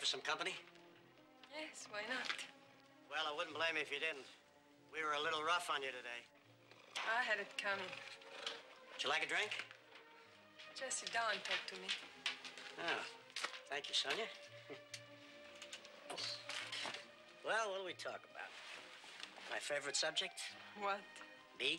for some company? Yes, why not? Well, I wouldn't blame you if you didn't. We were a little rough on you today. I had it coming. Would you like a drink? Just sit down and talk to me. Oh, thank you, Sonya. well, what do we talk about? My favorite subject? What? Me?